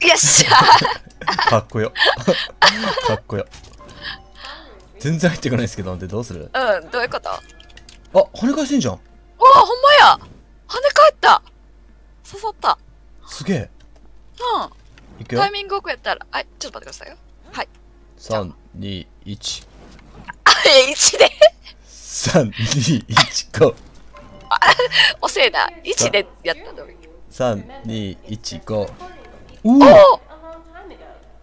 よっしゃ。かっこよ。かっこよ。全然入ってこないですけどでどうする？うんどういうこと？あ跳ね返せんじゃん。おおほんまや。跳ね返った。刺さった。すげえ。うん。いくよ。タイミングよくやったら。はいちょっと待ってくださいよ。はい。321あえ1で。321ゴ遅えな。1でやったの。に3215おお跳ね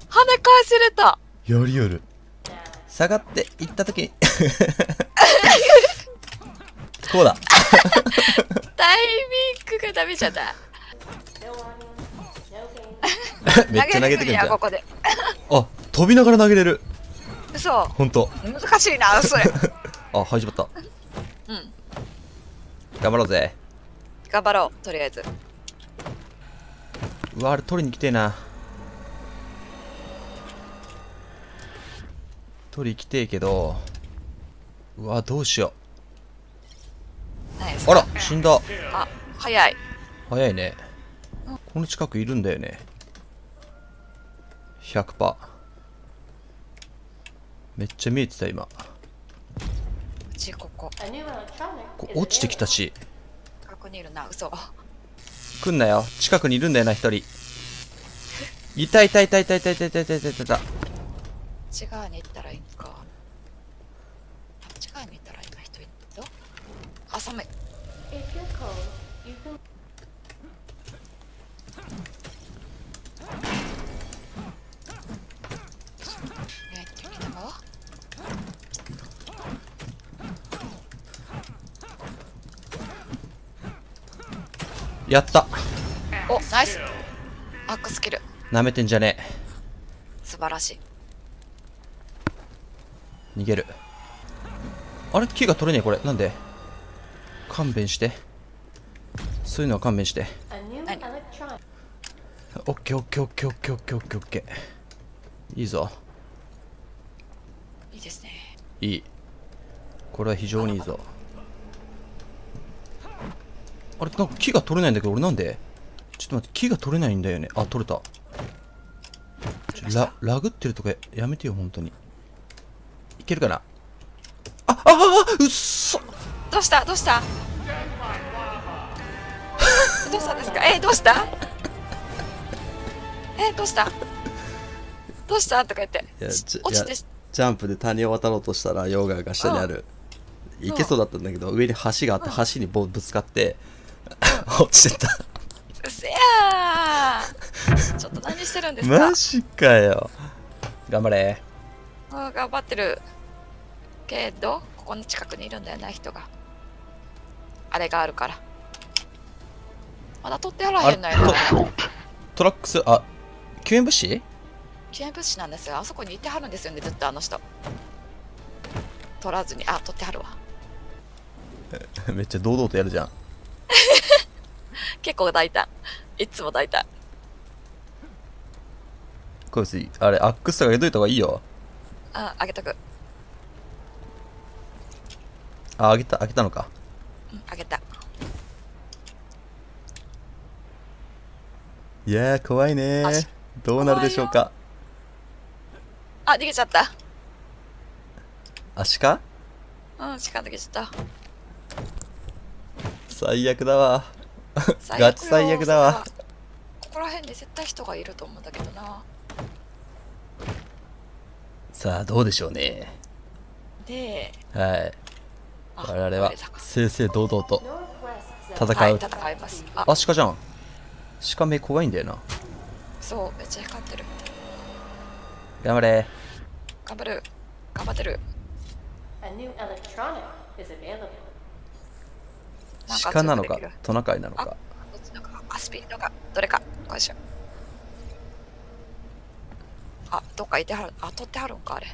返せれた。やりよる。下がっていった時に。こうだ。タイミングがダメじゃない。めっちゃ投げてくるじゃん。やここで。あ飛びながら投げれる。嘘。ほんと難しいな嘘や あ始まった。うん。頑張ろうぜ。頑張ろうとりあえずうわあれ取りに来てえな。取り来てえけどうわどうしよう。あら死んだ。あ早い。早いね。この近くいるんだよね。100%めっちゃ見えてた今。うちここ。こ落ちてきたし。ここにいるな嘘来んなよ。近くにいるんだよな一人。いたいたいたいたいたいたいたいたいたい。たいた内側に行ったらいいのか。内側に行ったら今人いるよあ寒い If you're cold, you can えっと来たわやった。おナイス。アックスキル。なめてんじゃね素晴らしい。え逃げる。あれ？木が取れねえこれ。なんで？勘弁して。そういうのは勘弁して.オッケーオッケーオッケーオッケーオッケーオッケーオッケー。いいぞ。いいですね。いい。これは非常にいいぞあれなんか木が取れないんだけど俺なんで？ちょっと待って木が取れないんだよね。あ取れた。ララグってるとかやめてよ本当に。いけるかな？ああああうっそ！どうした？どうした？どうしたんですか？えどうした？えどうした？どうした？とか言って。落ちてジャンプで谷を渡ろうとしたら溶岩が下にある。いけそうだったんだけど上に橋があって橋にぼぶつかって 落ちてった。うせやー。ちょっと何してるんですか？マジかよ。頑張れ。うん頑張ってる。けどここの近くにいるんだよな人が。あれがあるから。まだ取ってはらへんのよな。トラックス？あ救援物資？救援物資なんですよ。あそこにいてはるんですよねずっとあの人。取らずに。あ取ってはるわ。めっちゃ堂々とやるじゃん結構大胆。いつも大胆。こいつあれアックスとか入れといた方がいいよ。ああげとく。ああげたあげたのか。うんあげた。いやー怖いね。どうなるでしょうか。あ逃げちゃった。アシカうん時間逃げちゃった。最悪だわ。最ガチ最悪だわ。ここら辺で絶対人がいると思うんだけどな。さあどうでしょうね。ではい。あ我々は正々堂々と.戦う、はい戦います。あ。あ鹿じゃん。鹿目怖いんだよな。そうめっちゃ光ってる。頑張れ。頑張る。頑張ってる。A new electronic is available. 鹿なのかトナカイなのか。どっちのか。あスピードがどれか。よいしょ。あどっかいてはる。あ取ってはるんかあれ。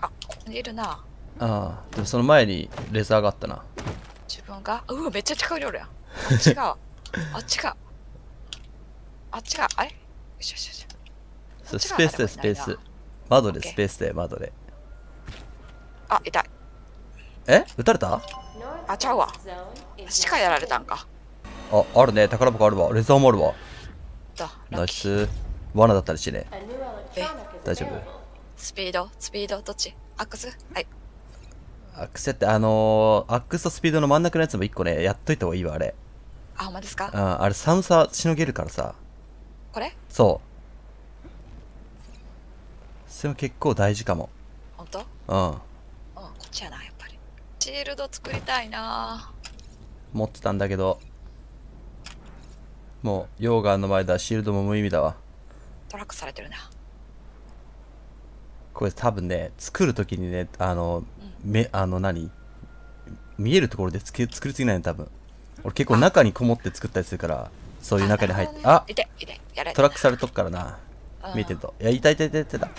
あここにいるな。ああでもその前にレザーがあったな。自分が？うわめっちゃ近くにおるやん。あっちが あっちがあっちがあれ？よいしょよしよしそスペースでスペース。窓でスペースで窓で。あ痛い。え？撃たれた？あちゃうわ。鹿やられたんか。ああるね。宝箱あるわ。レザーもあるわ。ナイス。罠だったりしてね。大丈夫？スピード？スピード？どっち？アックス？はい。アクセってあのー、アックスとスピードの真ん中のやつも1個ねやっといた方がいいわあれ。あほんまですか？うんあれ寒さしのげるからさ。これ？そう。それも結構大事かも。本当？うん。うんこっちやなやっぱ。りシールド作りたいな。持ってたんだけどもう溶岩の前ではシールドも無意味だわ。トラックされてるな。これ多分ね作るときにねあの、めあの何？見えるところでつけ作りすぎないの多分。俺結構中にこもって作ったりするからそういう中に入って。あいていてやられ。トラックされとくからな。うん。見えてると。いや痛い痛い痛い痛い痛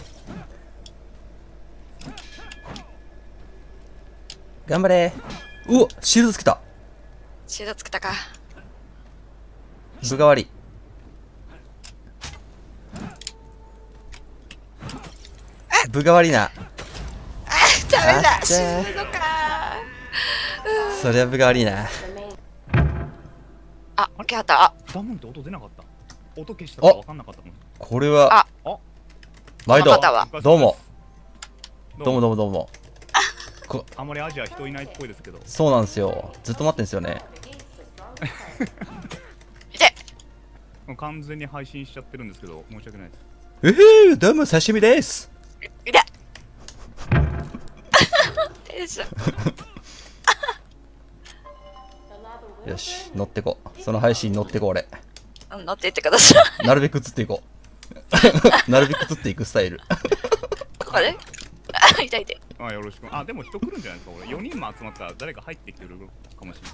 頑張れ。うわシールドつけた。シールド作ったか。分が悪い。分が悪いな。ダメだ。シールドかそりゃ分が悪いな。あ来はった。あ。ダムンって音出なかった。音消したから分かんなかったも。んこれはあ。あ。毎度。どうも。どどうもどうもどうもこあまりアジア人いないっぽいですけど。そうなんですよ。ずっと待ってんですよね。もう完全に配信しちゃってるんですけど申し訳ないです。うふーどうも刺身です。い。てテンション The lava will よし乗ってこその配信に乗ってこ俺。うん乗っていってください。なるべく映っていこう。なるべく映っていくスタイル。ここで？あいたい。てあよろしく。あでも人来るんじゃないですか俺。4人も集まったら誰か入ってきてるかもしれない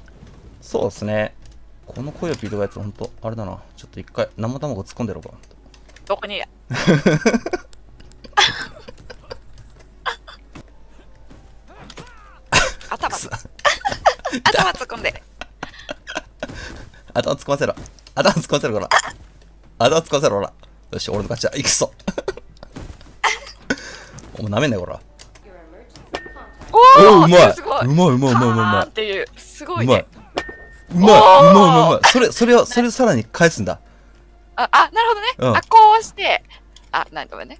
そうですね。この声を聞いたやつほんとあれだな。ちょっと一回生卵突っ込んでやろうかどこに？頭。頭突っ込んで。頭突っ込ませろ。頭突っ込ませろほら。頭突っ込ませろほら。よし俺の勝ちだ。いくぞ。お前なめんなよほら.おおおうまい。うまいうまいうまいうまいっていうすごいうまい。うまいうまいうまいそれそれをそれをさらに返すんだああなるほどね、うんあこうしてあなんごめんね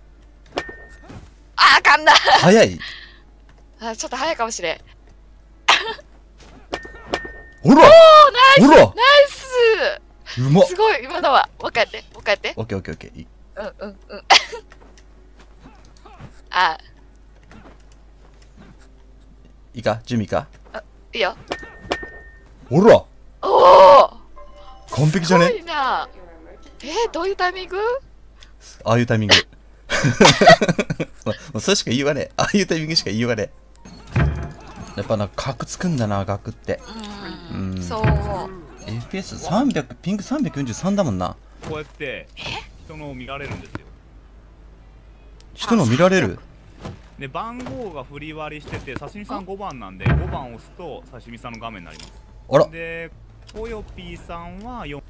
ああかんな早いあちょっと早いかもしれんほらおナイスナイスうまっすごい今のはもう一回やってもう一回やってオッケーオッケーオッケーうんうんうんあいいか？準備いいか？いいよほら！おおすご完璧じゃね？いな。Your emergency えー、どういうタイミング？ああいうタイミング。も うそれしか言いようがねえ。ああいうタイミングしか言いようがねえ。やっぱなんか角つくんだな額って。うん。うん。そう。FPS300 ピンク343だもんな。こうやって人のを見られるんですよ。人の見られる？で番号が振り割りしてて刺身さん5番なんで5番を押すと刺身さんの画面になります。あら。でトヨピーさんは4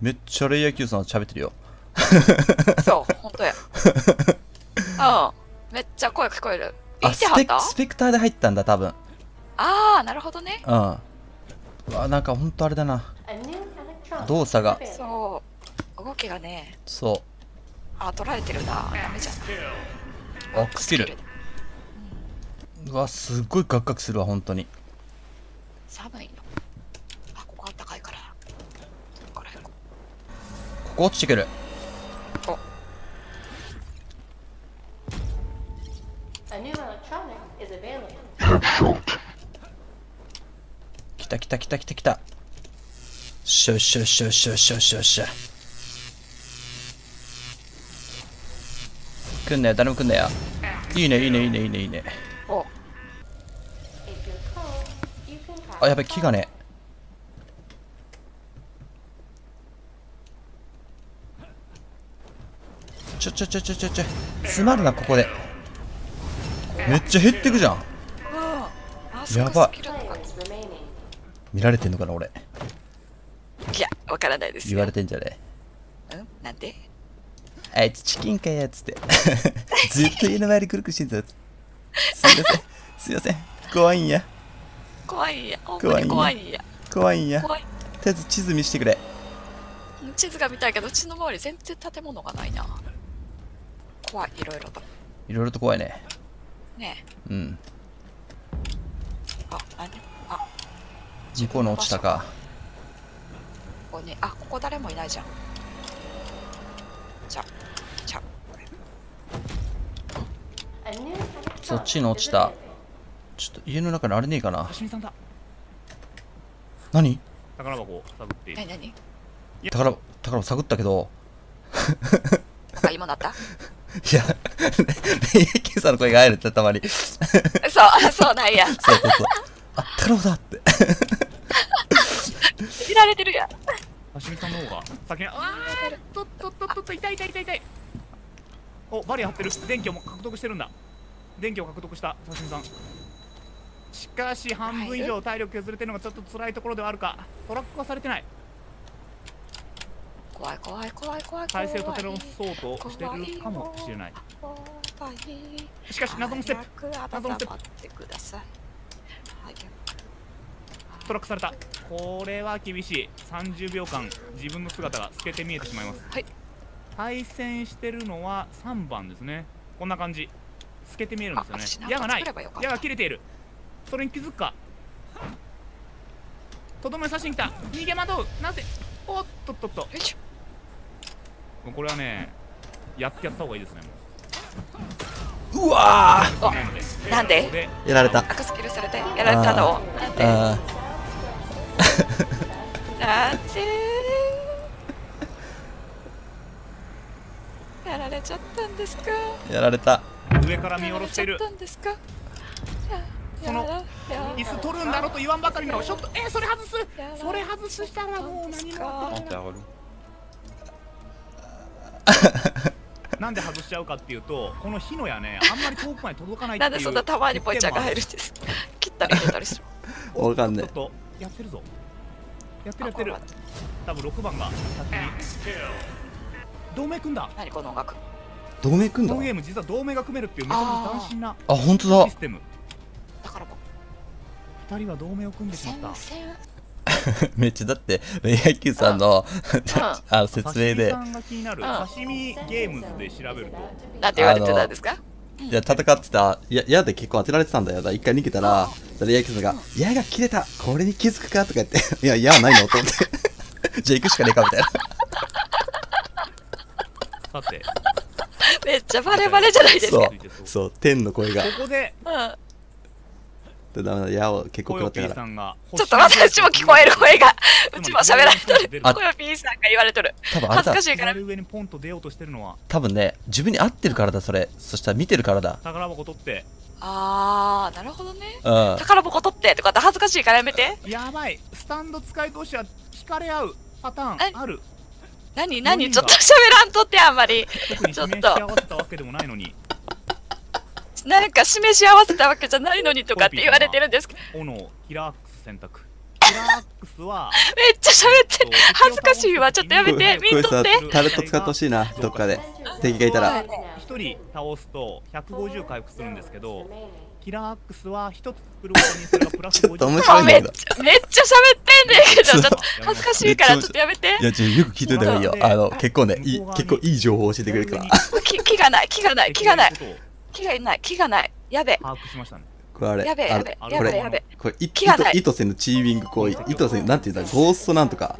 めっちゃレイヤー Q さん喋ってるよ。そう本当や。うん。めっちゃ声聞こえる。あスペスペクターで入ったんだ多分。ああなるほどね。うん。うわなんかほんとあれだな。動作が.そう。動きがね。そあ取られてるな。ダメじゃんうあスキルうわすっごいガクガクするわ本当に。寒いの。あここあったかいから。これここ落ちてくる。お.来た来た来た来た来た。しょしょしょしょしょしょしょ来んなよ誰も来んなよいいねいいねいいねいいねいいねあやべ木がねちょちょちょちょちょちょ詰まるなここでめっちゃ減ってくじゃんやばこスキルとか players remaining. 見られてんのかな俺いやわからないですよ言われてんじゃねうんなんであいつチキンかやつって。ずっと家の周りくるくるしてんぞ。すいません。すいません。怖いんや。怖いんや。ほんまに怖いんや。怖いんや。と怖い。りあえず地図見してくれ。地図が見たいけどうちの周り全然建物がないな。怖い。いろいろと。いろいろと怖いね。ね。うん。えあ何？あ。向こうの落ちたか。ここに。あここ誰もいないじゃん。じゃあじゃあそっちに落ちた。ちょっと家の中にあれねえかな。刺身さんだ。何？何宝箱探っていい何何？宝宝探ったけど。なんか今なった？いやレイキさんの声が入るってたまに。そうそうそうなんや。そうそうあ宝だって。見られてるやん。刺身さんの方が先に。あーっとっとっとっとっと痛い痛い痛い痛いおバリア張ってる。電気をもう獲得してるんだ。電気を獲得した刺身さん。しかし半分以上体力削れてるのがちょっと辛いところではあるか。トラックはされてない。怖い怖い怖い怖い体勢を立て直そうとしてるかもしれない。しかし謎のステップ。謎のステップ。トラックされた。これは厳しい。30秒間自分の姿が透けて見えてしまいます。はい対戦してるのは3番ですね。こんな感じ。透けて見えるんですよね。矢がない。矢が切れている。それに気づくか。とどめ刺しに来た。逃げ惑う。なぜおっとっとっと。よいしょ。これはねやってやった方がいいですねもう。わう。なんで？やられた。赤スキルされてやられたの。なんで？あなんで？やられちゃったんですか？ーやられた上から見下ろしている。やられちゃったんですかやその椅子取るんだろうと言わんばかりのショットえー、それ外す。それ外したらもう何も。なんで外しちゃうかっていうとこの火の矢ねあんまり遠くまで届かないっていうなんでそんなたまにポイちゃんが入るんです？切ったり入れたりす？るわかんねちょっとやってるぞ。やってるやってる。多分6番が先に同盟組んだ。何この音楽。同盟組んだ？このゲーム実は同盟が組めるっていうめちゃめちゃ斬新なあ本当だ。システム。だから僕2人は同盟を組んでしまった。めっちゃだってレイヤー Q さんの あの説明で。刺身さんが気になる。うん。刺身ゲームズで調べると。なんて言われてたんですか？いや戦ってたや矢で結構当てられてたんだよ。一回逃げたらレイヤー Q さんが「矢が切れた。これに気づくか?」とか言って「いや矢はないの?」と思って じゃあ行くしかねえかみたいなさて。めっちゃバレバレじゃないですか。そう。そう。天の声が。ここで。うんでダメだ矢を結構食らったから。ちょっと待ってうちも聞こえる声が。うちも喋られとる。あコヨピーさんが言われとる。多分あれだ。恥ずかしいから。左上にポンと出ようとしてるのは多分ね自分に合ってるからだそれ。そしたら見てるからだ。宝箱取って。あーなるほどね。うん。宝箱取ってとかって恥ずかしいからやめて。やばい。スタンド使い同士は惹かれ合うパタえーンある何四何ちょっと喋らんとってあんまり。特にちょっと。指名し合わせたわけでもないのに。なんか示し合わせたわけじゃないのにとかって言われてるんですけど。斧キラーックス選択。キラーックスは めっちゃ喋ってる。恥ずかしいわ。ちょっとやめて。見んとって。タルト使ってほしいなどっかで。敵がいたら。1人倒すと150回復するんですけどキラーアックスは1つ作るごとにそれがプラスちょっと面50白いんだめっちゃ喋ってんねんけどちょっと恥ずかしいからちょっとやめて。いやちょよく聞いといた方がいいよ。あの結構ねいい結構いい情報教えてくれるから。気気がない気がない気がない。気がない気がない。やべ。把握しましたね。これあれやべやべあやこれべやべ。これい気がない。意図せぬチーウィング行為。意図せぬなんていうんだゴーストなんとか。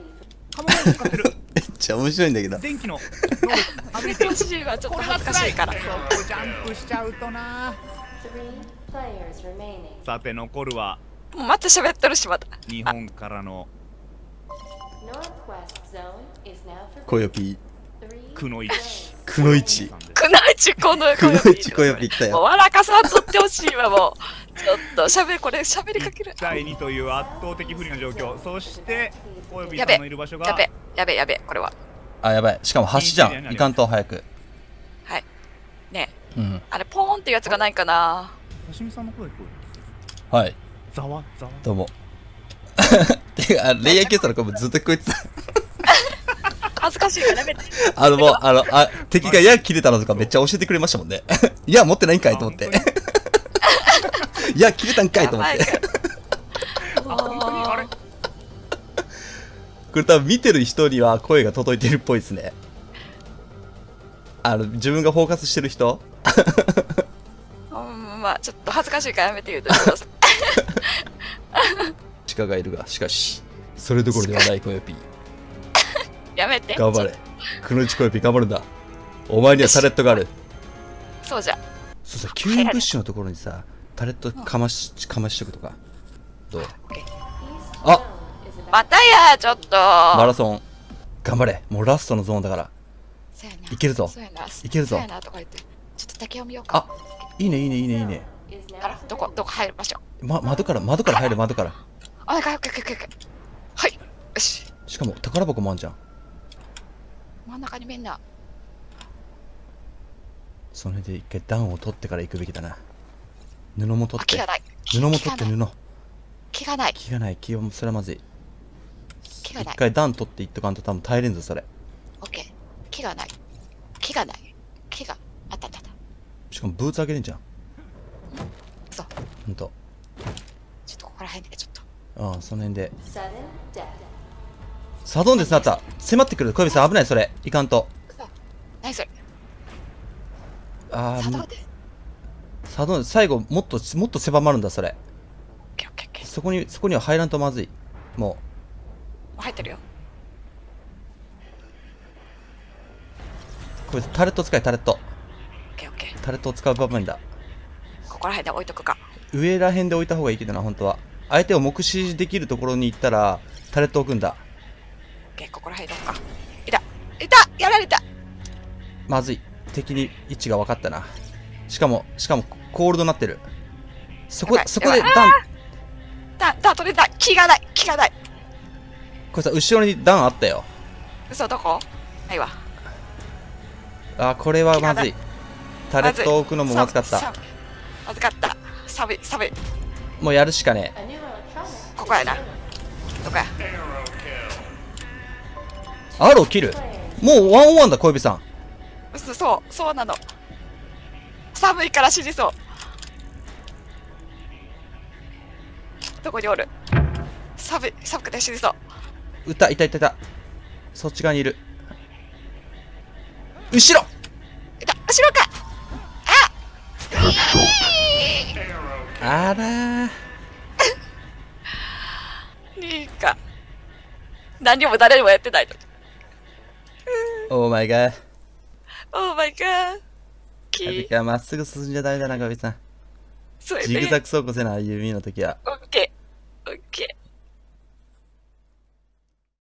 めっちゃ面白いんだけど。電気の能力アビリティ恥ずかしいわちょっこと恥ずかしいから。ジャンプしちゃうとな.さて残るはもうまた喋ってるしまた日本からのヨピ three くのいち.くのいち。くないちこのくのいちコヨピ来たよ。笑かさんとってほしいわもう。ちょっと喋これ喋りかける。1対2という圧倒的不利な状況。そして小指やべ。さんのいる場所がやべ。やべやべこれは。あやばい。しかも橋じゃん。いかんと早く。はい。ね。えうん。あれポーンってやつがないかなさんの声聞こえるはい。ざわざわ。どうも。てかあレイヤーキューさんの声もずっと聞こえてた。恥ずかしいからやめて。あのもうあのあ敵が矢切れたのとかめっちゃ教えてくれましたもんね。矢持ってないんかいと思って。あ矢切れたんかいと思って。やばいから。あ本当にあれ？これ多分見てる人には声が届いてるっぽいですね。あの、自分がフォーカスしてる人？うんまあちょっと恥ずかしいからやめて言うと鹿がいるが、しかし、それどころではないコヨピー。やめて頑張れ。くのいちコヨピー頑張るんだ。お前にはタレットがある。そうじゃそうさ、吸引物資のところにさ、タレットかまし、かましとくとか。どう？Ah. about またやちょっとマラソン。頑張れ。もうラストのゾーンだから。いけるぞいけるぞちょっと竹を見ようかあ、いいね、いいね、いいね、いいね。らどこどこ入る場所ま、窓から、窓から入る、窓から。お願いオッケーオッケーオッケーはいよししかも、宝箱もあんじゃん。真ん中にみんなそれで一回暖を取ってから行くべきだな。布も取ってあ木が。ない布も取って布。木がない木がない。木はそれはまずい。木がない一回暖取っていっとかんと多分耐えれんぞ、それ。オッケー木がない木がない木があったあったしかもブーツあげれんじゃん。そうほんと。ちょっとここら辺でちょっとああ、その辺で。サドンですなった。迫ってくる。小指さん危ない、それ。いかんと。何それああ、佐藤でサドン、最後、もっと、もっと狭まるんだ、それ。オッケーオッケーオッケーそこに、そこには入らんとまずい。ももう入ってるよう。これ、タレット使い、タレット。タレットを使う場面だ。ここら辺で置いとくか上ら辺で置いた方がいいけどな、本当は。相手を目視できるところに行ったら、タレット置くんだ。オッケーここら辺で置くかいたいたやられたまずい。敵に位置が分かったな。しかも、しかも、コールドになってる。そこそこで、やばいダン、だだ取れた木がない木がないこれさ、後ろにダンあったよ。嘘どこ？ないわあ、これはまずい。タレットを置くのもまずかった。さまずかった。寒い寒いもうやるしかね electronic ここやな。どこや？え。アロー切る？もうワンオンワンだ、小指さん。嘘そうそうなの。寒いから死にそう。どこにおる？寒い寒くて死にそう。いた、いた、いた、い。た。そっち側にいる。後ろ。いた後ろかあらー。いいか何にも誰にもやってないとOh my god。 Oh my god キーあれか、まっすぐ進んじゃダメだな、小指さん。ジグザグ走行せな、弓の時は。オッケーオッケ